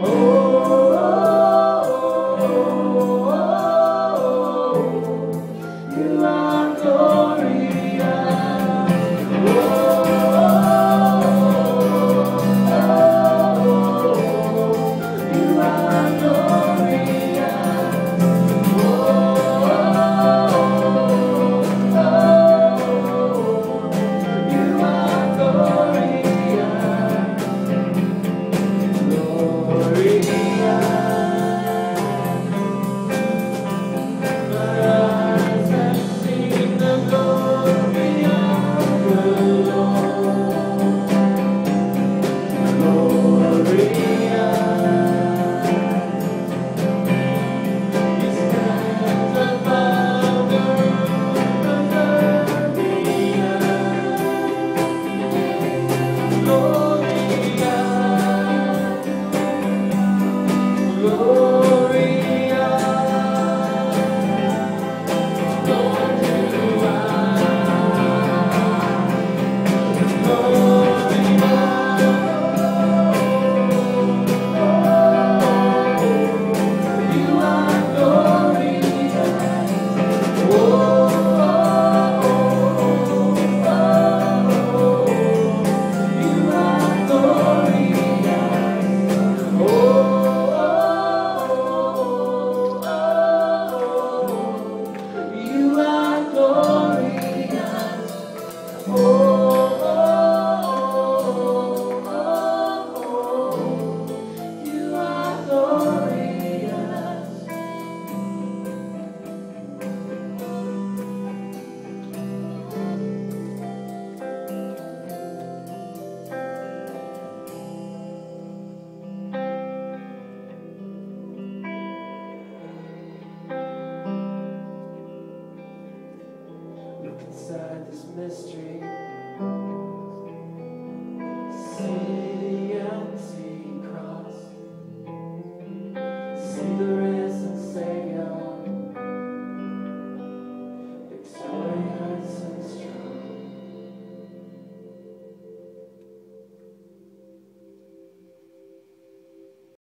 Oh. inside this mystery.